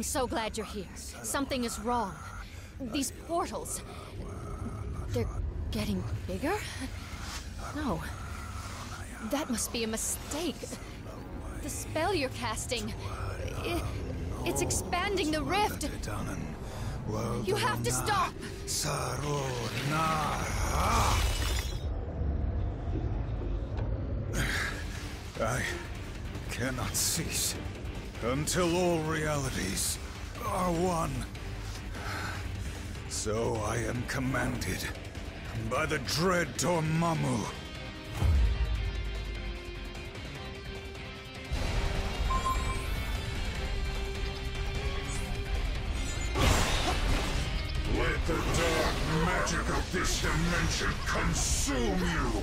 I'm so glad you're here. Something is wrong. These portals. They're getting bigger? No. That must be a mistake. The spell you're casting. i it's expanding the rift. You have to stop! I cannot cease until all realities are one. So I am commanded by the dread Dormammu. Let the dark magic of this dimension consume you!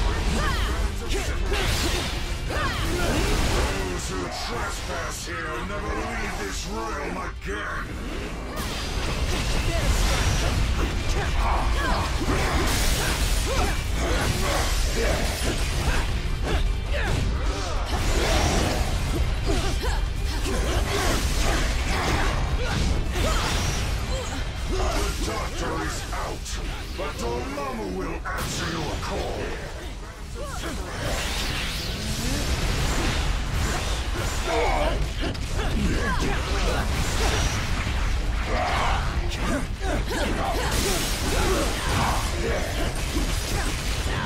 Those who trespass here will never leave this realm again! The doctor is out, but Dormammu will answer your call.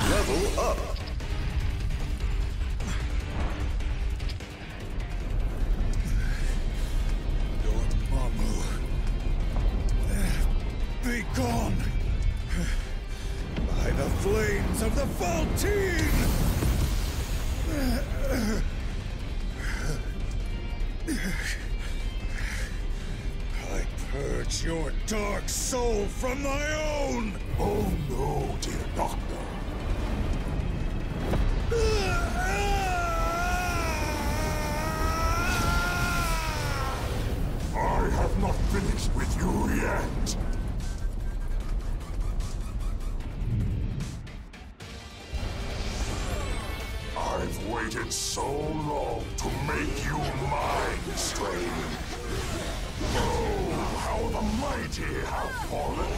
Level up. 14! I purge your dark soul from my own! Oh no, dear doctor. I have not finished with you yet. So long to make you mine, Strange. Oh, how the mighty have fallen.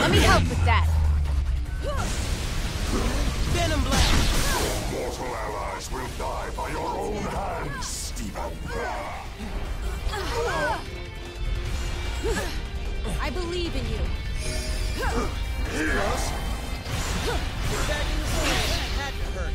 Let me help with that. Venom blast! Mortal allies will die by your own hands, Stephen. I believe in you. Yes? Get back in the swing! That had to hurt.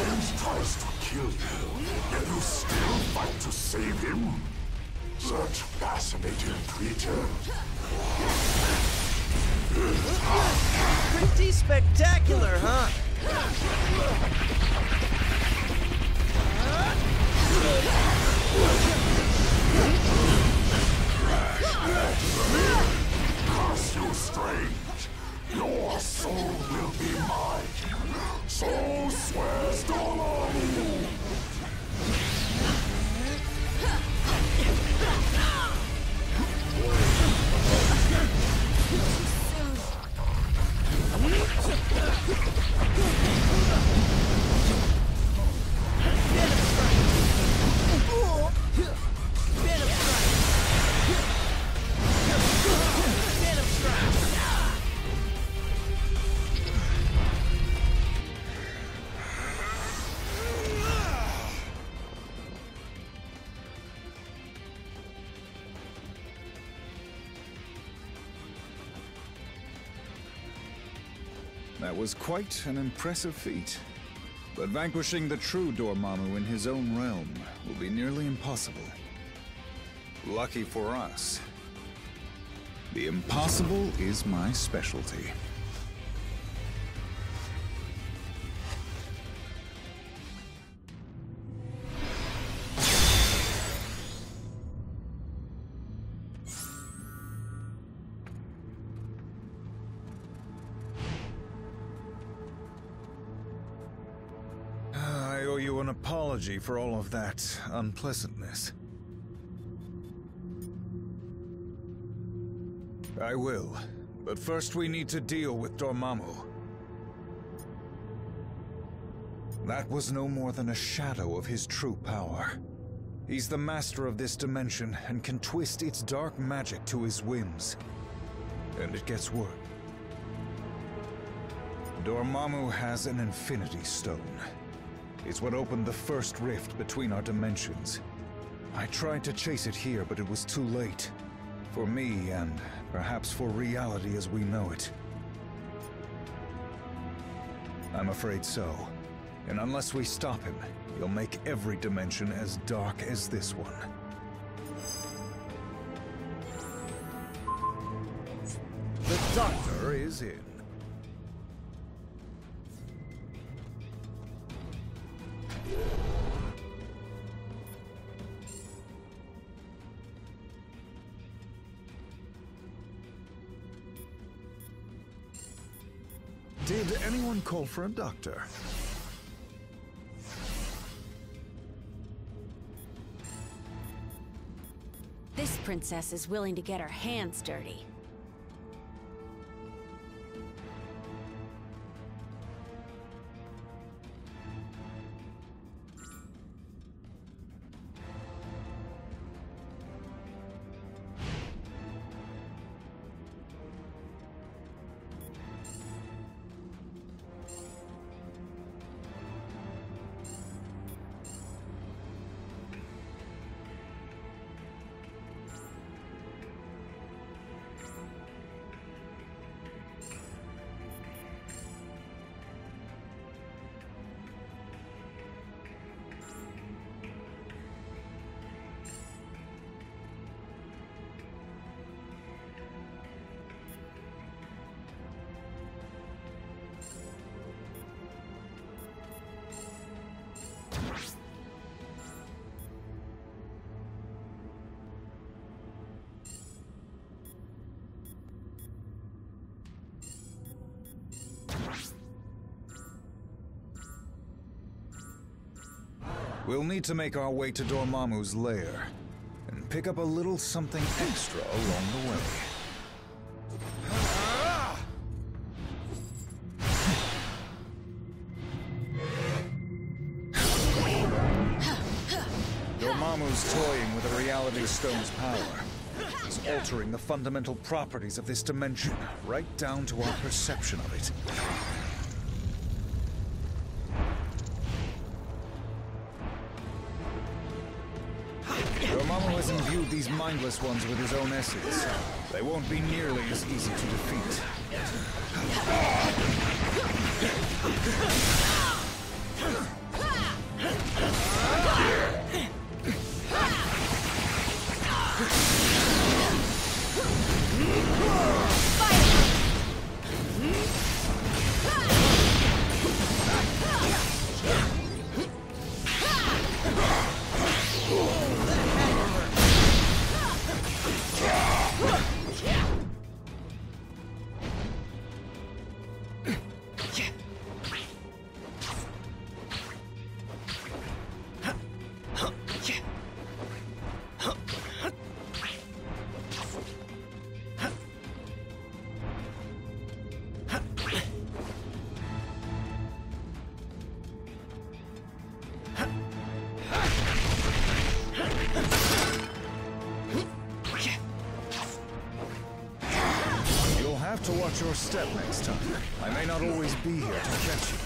Strange tries to kill you, yet you still fight to save him? Such fascinating creature. Pretty spectacular, huh? Curse you, strange. Your soul will be mine. So swears That was quite an impressive feat. But vanquishing the true Dormammu in his own realm will be nearly impossible. Lucky for us. The impossible is my specialty. For all of that unpleasantness. I will, but first we need to deal with Dormammu. That was no more than a shadow of his true power. He's the master of this dimension and can twist its dark magic to his whims. And it gets worse. Dormammu has an Infinity Stone. It's what opened the first rift between our dimensions. I tried to chase it here, but it was too late. For me, and perhaps for reality as we know it. I'm afraid so. And unless we stop him, he'll make every dimension as dark as this one. The Doctor is in. For a doctor? This princess is willing to get her hands dirty. We'll need to make our way to Dormammu's lair and pick up a little something extra along the way. Dormammu's toying with the Reality Stone's power. He's altering the fundamental properties of this dimension, right down to our perception of it. Mindless ones with his own essence. They won't be nearly as easy to defeat. Your step next time. I may not always be here to catch you.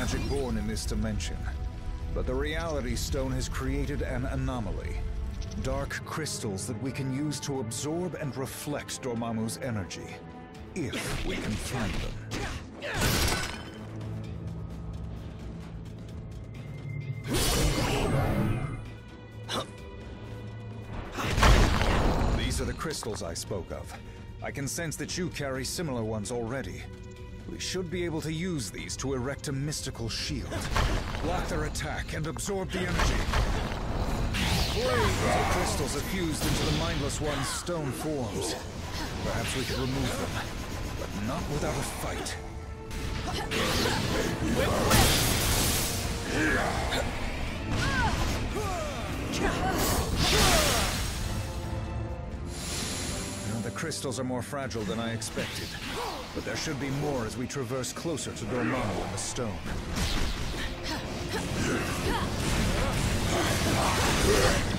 Magic born in this dimension. But the Reality Stone has created an anomaly. Dark crystals that we can use to absorb and reflect Dormammu's energy. If we can find them. These are the crystals I spoke of. I can sense that you carry similar ones already. We should be able to use these to erect a mystical shield. Block their attack and absorb the energy. The crystals are fused into the Mindless One's stone forms. Perhaps we could remove them, but not without a fight. Now, The crystals are more fragile than I expected, but there should be more as we traverse closer to Dormammu and the stone.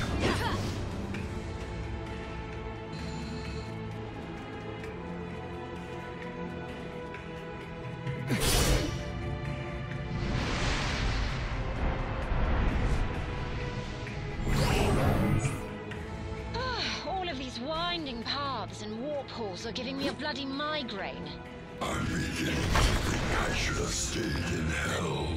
I'm beginning to think I should have stayed in hell.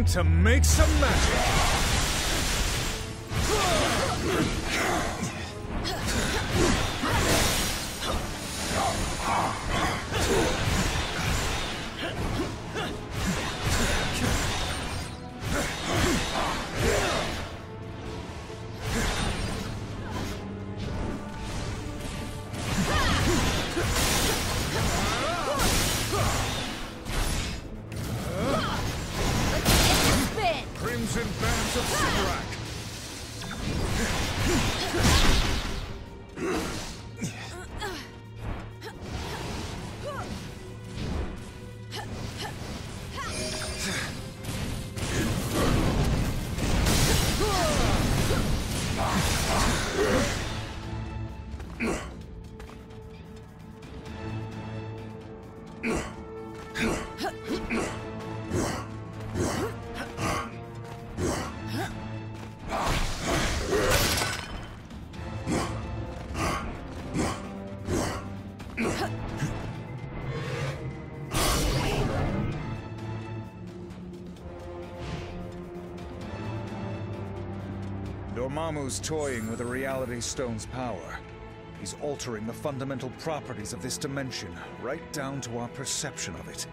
Time to make some magic! Dormammu's toying with the Reality Stone's power. He's altering the fundamental properties of this dimension, right down to our perception of it.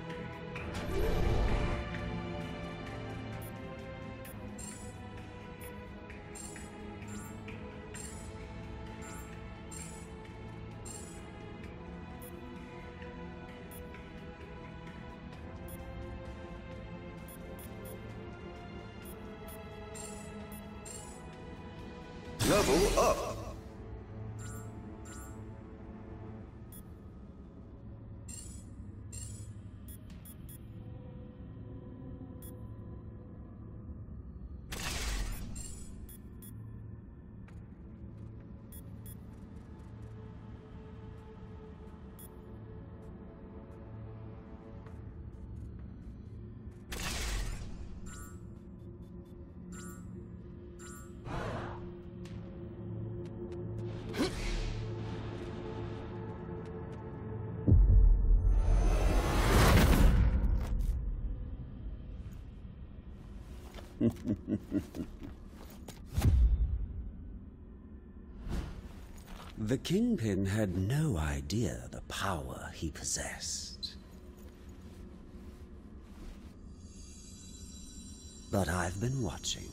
The Kingpin had no idea the power he possessed. But I've been watching,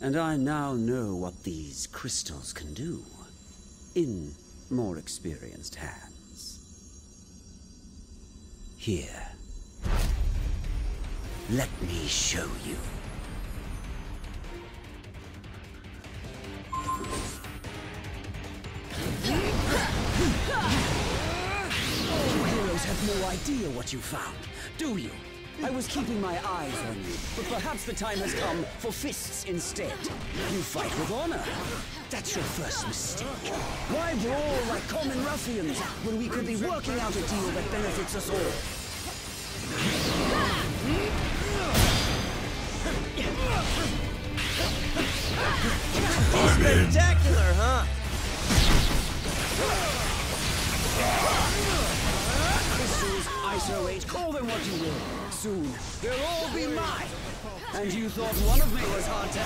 and I now know what these crystals can do in more experienced hands. Here. Let me show you. Idea what you found, do you? I was keeping my eyes on you, but perhaps the time has come for fists instead. You fight with honor. That's your first mistake. Why brawl like common ruffians when we could be working out a deal that benefits us all? Spectacular, Call them what you will. Soon, they'll all be mine. And you thought one of me was hard to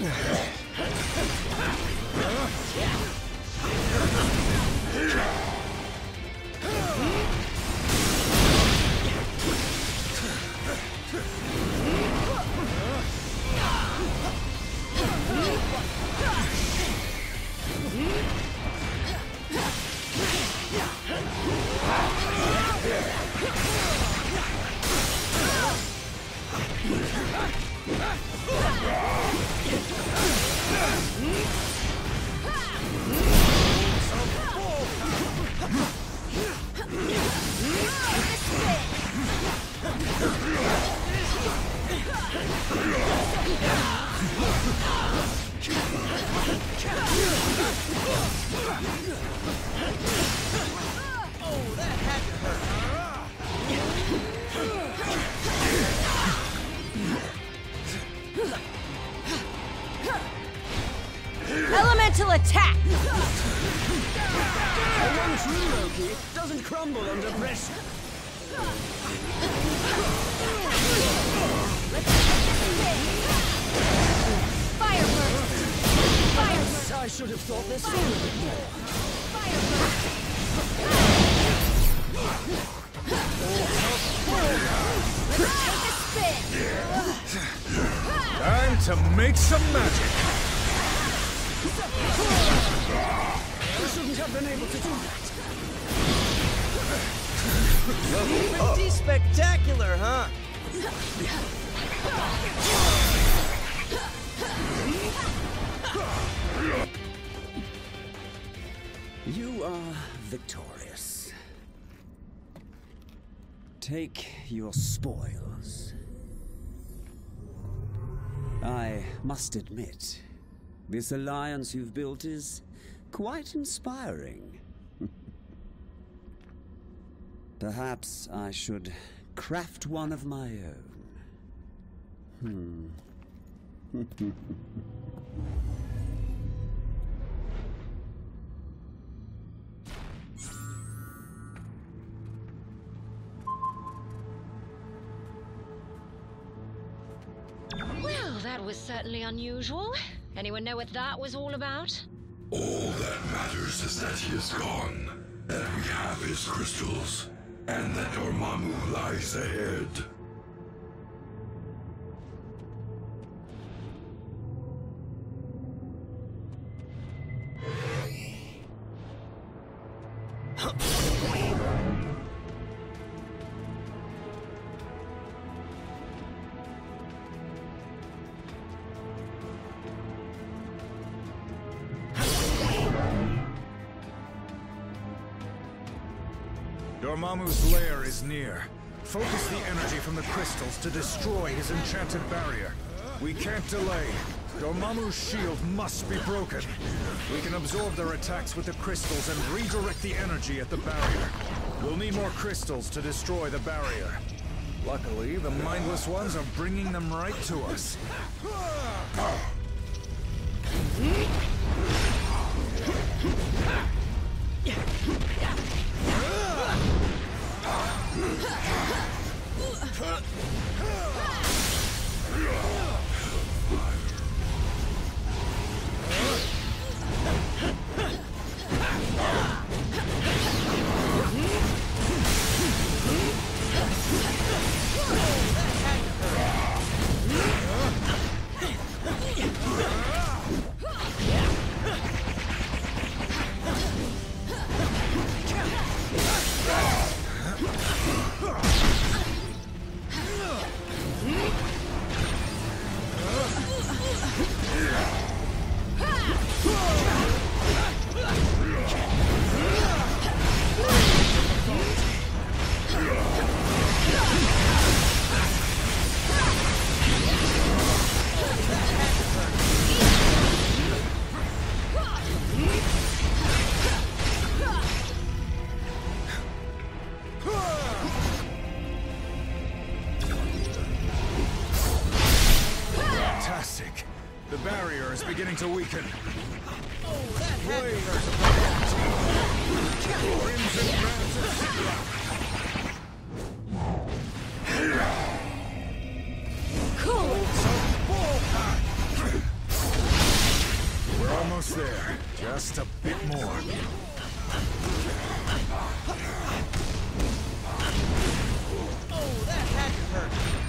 handle. Elemental attack! The one true Loki doesn't crumble under pressure. Fire burst! Fire burst! I should have thought this through a bit. Time to make some magic. I shouldn't have been able to do that. Pretty spectacular, huh? You are victorious. Take your spoils. I must admit, this alliance you've built is quite inspiring. Perhaps I should craft one of my own. Hmm. Well, that was certainly unusual. Anyone know what that was all about? All that matters is that he is gone, that we have his crystals, and that Dormammu lies ahead. Dormammu's lair is near. Focus the energy from the crystals to destroy his enchanted barrier. We can't delay. Dormammu's shield must be broken. We can absorb their attacks with the crystals and redirect the energy at the barrier. We'll need more crystals to destroy the barrier. Luckily, the mindless ones are bringing them right to us. To weaken. Of the Crimson Brands of Sigma. We're almost there. Just a bit more. Oh, that had to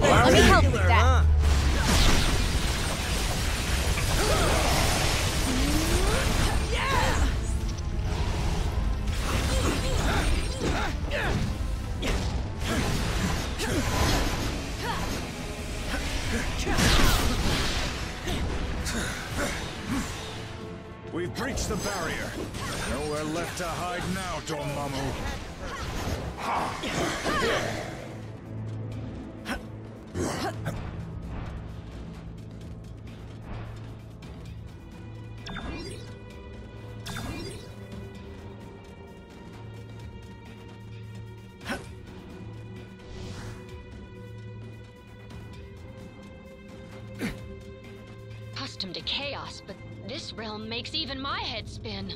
Let me help with that. accustomed to chaos, but this realm makes even my head spin.